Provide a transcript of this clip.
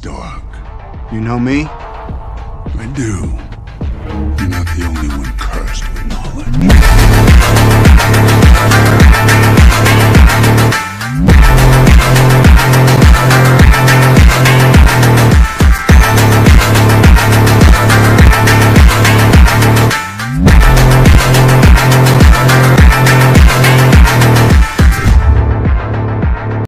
dark. You know me? I do. You're not the only one